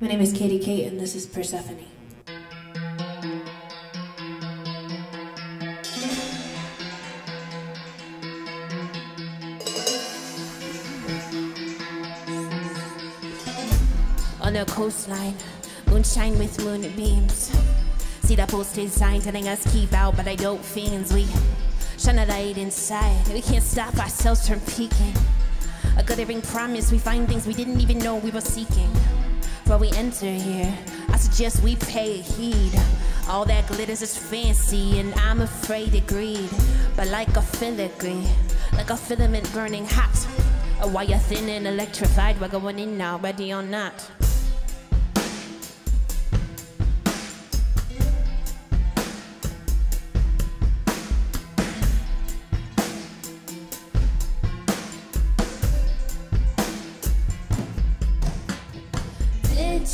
My name is Katie Kate, and this is Persephone. On the coastline, moonshine with moonbeams. See the posted sign telling us keep out, but I don't fiends. We shine a light inside. We can't stop ourselves from peeking. A glittering promise, we find things we didn't even know we were seeking. Before we enter here, I suggest we pay heed. All that glitters is fancy, and I'm afraid of greed. But like a filigree, like a filament burning hot. A wire thin and electrified, we're going in now, ready or not.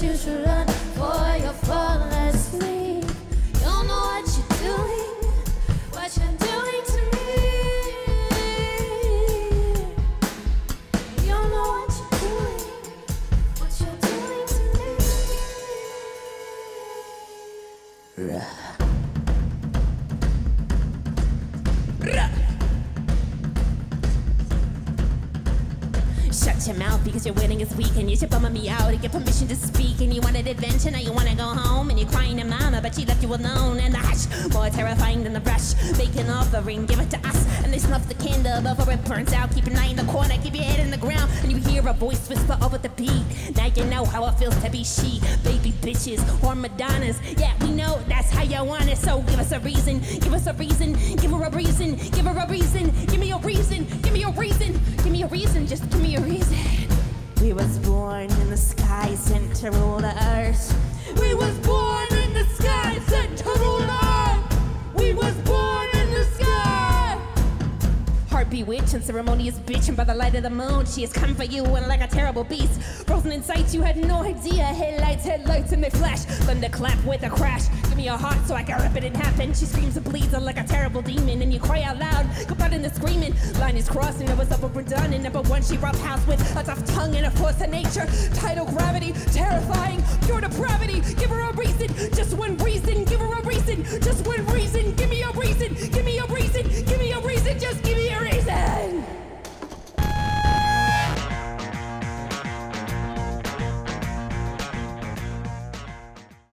there, but Shut your mouth because your wedding is weak and you should bum me out to get permission to speak. And you wanted adventure, now you wanna go home. And you're crying to mama, but she left you alone. And the hush, more terrifying than the rush. Make an offering, give it to us. And they snuff the candle before it burns out. Keep an eye in the corner, keep your head in the ground. And you hear a voice whisper over the beat. Now you know how it feels to be she. Baby bitches or Madonnas. Yeah, we know that's how you want it. So give us a reason, give us a reason, give her a reason, give her a reason. Give me a reason, give me a reason, reason, just give me a reason. We was born in the sky, sent to rule the earth. We was bewitched and ceremonious bitch, and by the light of the moon, she has come for you, and like a terrible beast, frozen in sight, you had no idea. Headlights, headlights, and they flash. Thunderclap with a crash. Give me your heart so I can rip it in half. And she screams and bleeds like a terrible demon, and you cry out loud, out in the screaming. Line is crossed, and it was over and done. And number one, she rough house with a tough tongue and a force of nature. Tidal gravity, terrifying, pure depravity. Give her a reason, just one reason.